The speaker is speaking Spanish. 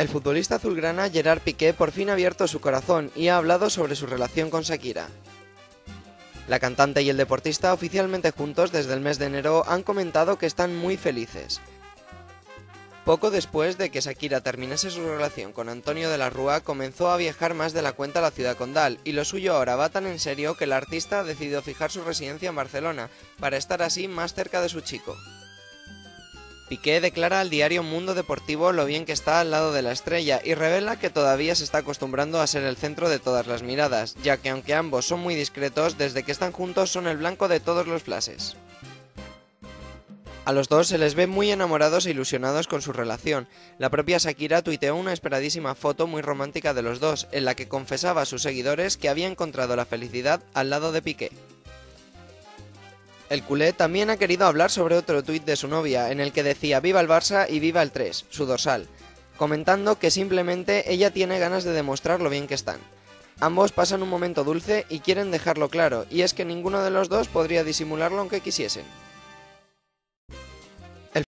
El futbolista azulgrana Gerard Piqué por fin ha abierto su corazón y ha hablado sobre su relación con Shakira. La cantante y el deportista oficialmente juntos desde el mes de enero han comentado que están muy felices. Poco después de que Shakira terminase su relación con Antonio de la Rúa, comenzó a viajar más de la cuenta a la ciudad condal, y lo suyo ahora va tan en serio que el artista ha decidido fijar su residencia en Barcelona, para estar así más cerca de su chico. Piqué declara al diario Mundo Deportivo lo bien que está al lado de la estrella y revela que todavía se está acostumbrando a ser el centro de todas las miradas, ya que aunque ambos son muy discretos, desde que están juntos son el blanco de todos los flashes. A los dos se les ve muy enamorados e ilusionados con su relación. La propia Shakira tuiteó una esperadísima foto muy romántica de los dos, en la que confesaba a sus seguidores que había encontrado la felicidad al lado de Piqué. El culé también ha querido hablar sobre otro tuit de su novia, en el que decía viva el Barça y viva el 3, su dorsal, comentando que simplemente ella tiene ganas de demostrar lo bien que están. Ambos pasan un momento dulce y quieren dejarlo claro, y es que ninguno de los dos podría disimularlo aunque quisiesen.